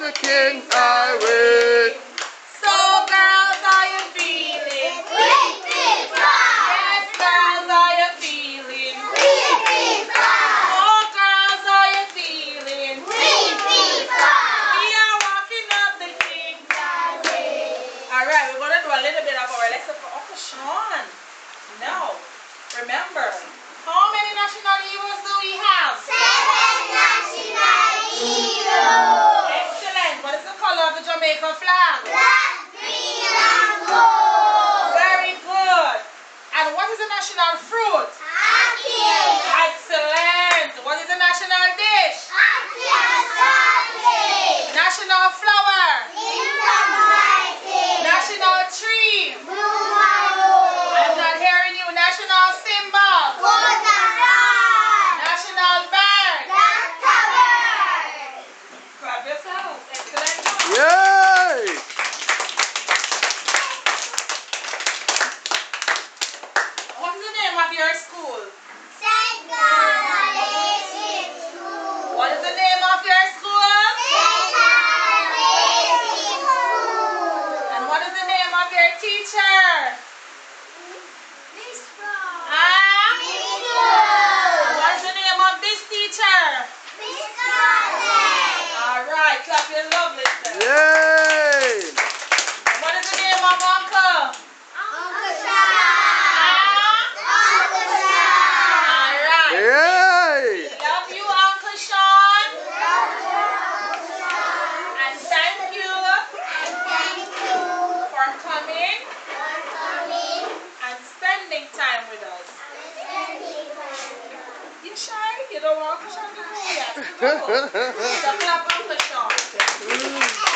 the King's Highway. So girls, I am feeling? Yes, girls, are you feeling? Oh, girls, are you feeling? We are walking up the King's Highway. All right, we're gonna do a little bit of our lesson for Uncle Shawn. Now, remember, What is the color of the Jamaican flag? Very good. And what is the national fruit? for coming, for coming and spending time with us. You shy? You don't want to shout? the you go. So on.